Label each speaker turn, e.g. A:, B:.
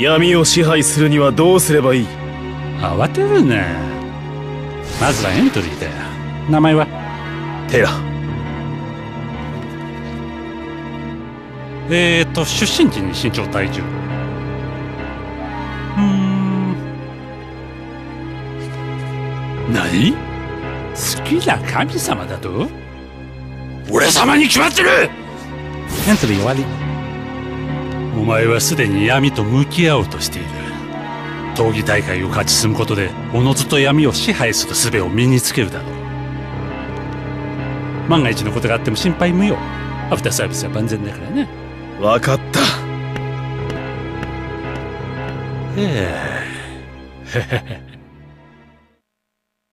A: 闇を支配するにはどうすればいい？
B: 慌てるなまずはエントリーだよ。名前は？
A: テラ。
B: えーと出身地に身長体重。うーん。何？好きな神様だと？俺様に決まってる！エントリー終わりお前はすでに闇と向き合おうとしている。闘技大会を勝ち進むことでおのずと闇を支配する術を身につけるだろう。万が一のことがあっても心配無用。アフターサービスは万全だからね。
A: 分かった。
B: ええ